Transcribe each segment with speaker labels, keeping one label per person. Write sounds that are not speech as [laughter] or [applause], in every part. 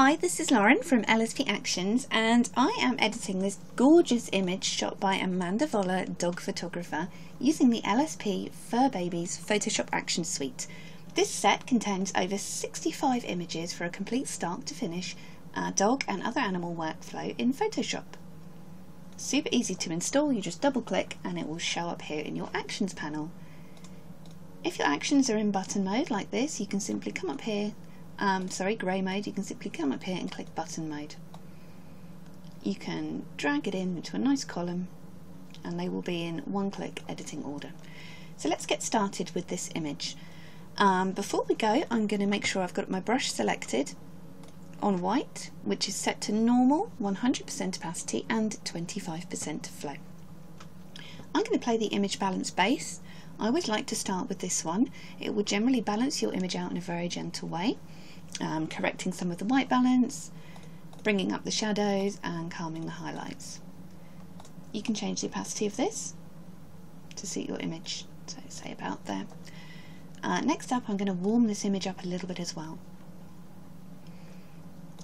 Speaker 1: Hi, this is Lauren from LSP Actions and I am editing this gorgeous image shot by Amanda Voller, dog photographer, using the LSP Fur Babies Photoshop Action Suite. This set contains over 65 images for a complete start to finish dog and other animal workflow in Photoshop. Super easy to install, you just double click and it will show up here in your Actions panel. If your actions are in button mode like this, you can simply come up here um, sorry, grey mode, you can simply come up here and click button mode. You can drag it in into a nice column and they will be in one click editing order. So let's get started with this image. Um, before we go, I'm going to make sure I've got my brush selected on white, which is set to normal, 100% opacity and 25% flow. I'm going to play the image balance base. I always like to start with this one. It will generally balance your image out in a very gentle way um, correcting some of the white balance, bringing up the shadows and calming the highlights. You can change the opacity of this to suit your image, so say about there. Uh, next up I'm going to warm this image up a little bit as well.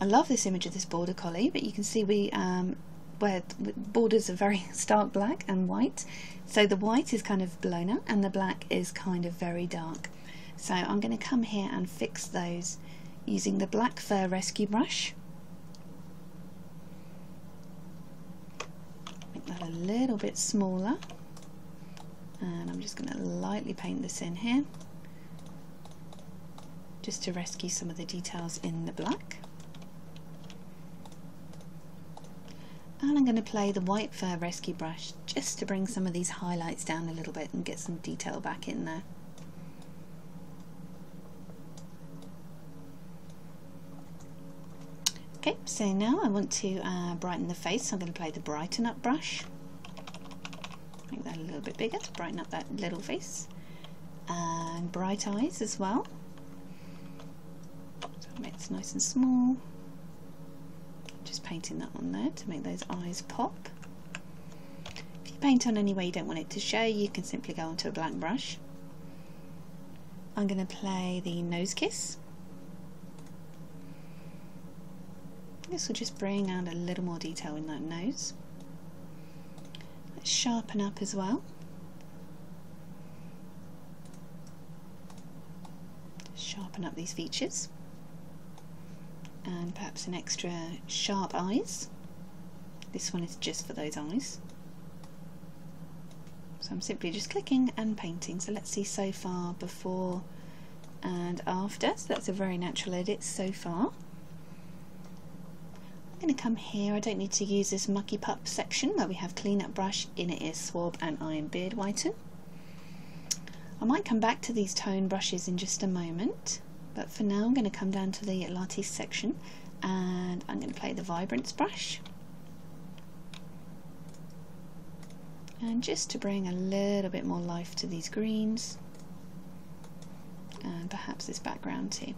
Speaker 1: I love this image of this border collie, but you can see we um, where borders are very [laughs] stark black and white, so the white is kind of blown out and the black is kind of very dark. So I'm going to come here and fix those using the Black Fur Rescue Brush. Make that a little bit smaller. And I'm just going to lightly paint this in here just to rescue some of the details in the black. And I'm going to play the white fur rescue brush just to bring some of these highlights down a little bit and get some detail back in there. Okay, so now I want to uh, brighten the face, I'm going to play the Brighten Up brush. Make that a little bit bigger to brighten up that little face. And bright eyes as well. So make this nice and small. Just painting that on there to make those eyes pop. If you paint on any way you don't want it to show, you can simply go onto a blank brush. I'm going to play the nose kiss. This will just bring out a little more detail in that nose. Let's sharpen up as well. Sharpen up these features. And perhaps an extra sharp eyes. This one is just for those eyes. So I'm simply just clicking and painting. So let's see so far before and after. So that's a very natural edit so far going to come here. I don't need to use this mucky pup section where we have cleanup brush, inner ear swab and iron beard whiten. I might come back to these tone brushes in just a moment, but for now I'm going to come down to the Lattice section and I'm going to play the Vibrance brush. And just to bring a little bit more life to these greens and perhaps this background too.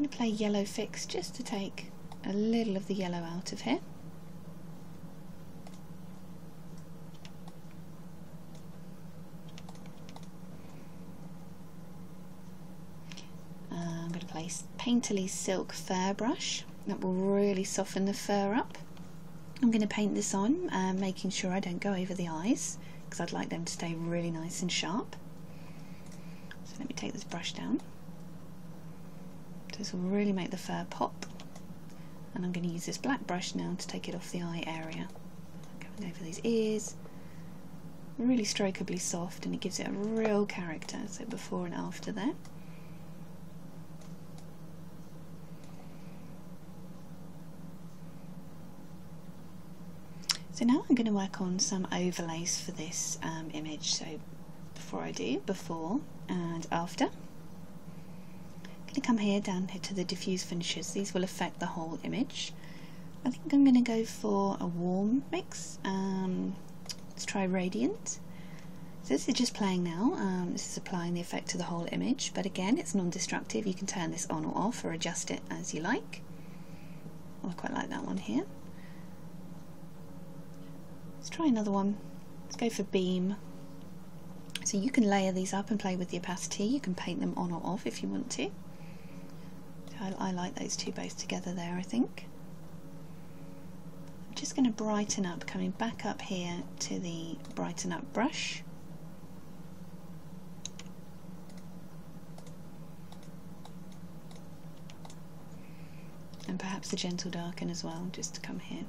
Speaker 1: Going to play yellow fix just to take a little of the yellow out of here. Uh, I'm going to place Painterly Silk Fur Brush. That will really soften the fur up. I'm going to paint this on, uh, making sure I don't go over the eyes because I'd like them to stay really nice and sharp. So let me take this brush down. This will really make the fur pop. And I'm going to use this black brush now to take it off the eye area. Going over these ears. Really strokeably soft and it gives it a real character. So before and after there. So now I'm going to work on some overlays for this um, image. So before I do, before and after going to come here down here to the diffuse finishes. These will affect the whole image. I think I'm going to go for a warm mix. Um, let's try radiant. So this is just playing now. Um, this is applying the effect to the whole image. But again, it's non-destructive. You can turn this on or off or adjust it as you like. Oh, I quite like that one here. Let's try another one. Let's go for beam. So you can layer these up and play with the opacity. You can paint them on or off if you want to. I, I like those two both together there, I think. I'm just going to brighten up, coming back up here to the brighten up brush. And perhaps the gentle darken as well, just to come here.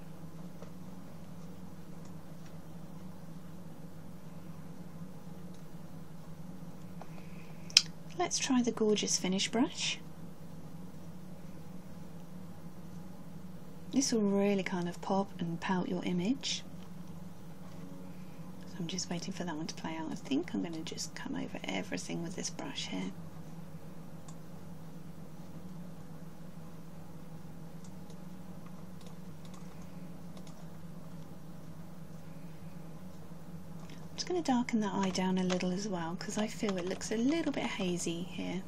Speaker 1: Let's try the gorgeous finish brush. This will really kind of pop and pout your image. So I'm just waiting for that one to play out. I think I'm going to just come over everything with this brush here. I'm just going to darken that eye down a little as well because I feel it looks a little bit hazy here.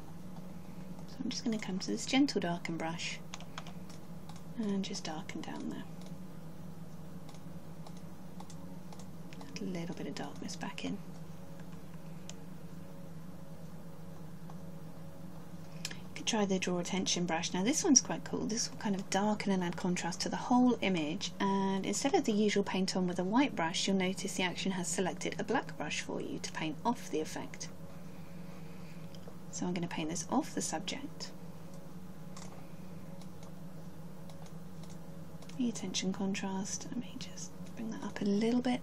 Speaker 1: So I'm just going to come to this gentle darken brush and just darken down there. Add a little bit of darkness back in. You could try the draw attention brush. Now this one's quite cool. This will kind of darken and add contrast to the whole image and instead of the usual paint on with a white brush you'll notice the action has selected a black brush for you to paint off the effect. So I'm going to paint this off the subject. The attention contrast. Let me just bring that up a little bit.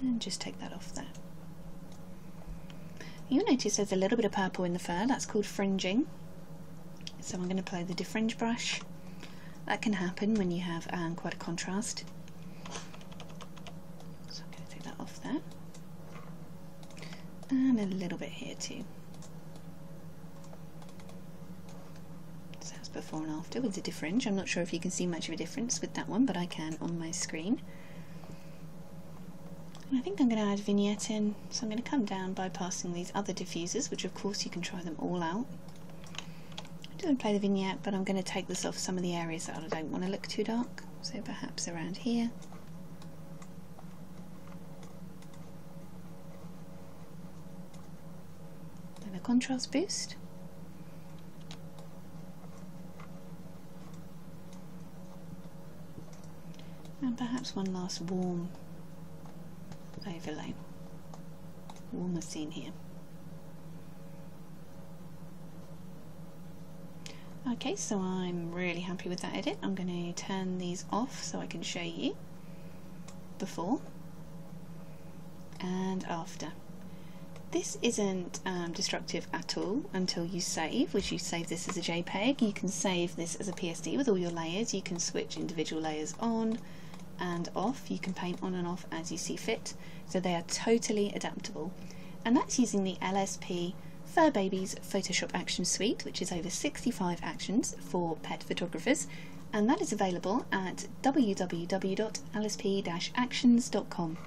Speaker 1: And just take that off there. You'll notice there's a little bit of purple in the fur, that's called fringing. So I'm going to apply the defringe brush. That can happen when you have um, quite a contrast. So I'm going to take that off there. And a little bit here too. Before and after with the difference. I'm not sure if you can see much of a difference with that one, but I can on my screen. And I think I'm going to add vignette in, so I'm going to come down bypassing these other diffusers, which of course you can try them all out. I didn't play the vignette, but I'm going to take this off some of the areas that I don't want to look too dark, so perhaps around here. Then a contrast boost. And perhaps one last warm overlay, warmer scene here. Okay, so I'm really happy with that edit. I'm going to turn these off so I can show you before and after. This isn't um, destructive at all until you save, which you save this as a JPEG. You can save this as a PSD with all your layers. You can switch individual layers on, and off. You can paint on and off as you see fit. So they are totally adaptable. And that's using the LSP Fur Babies Photoshop Action Suite, which is over 65 actions for pet photographers. And that is available at www.lsp-actions.com.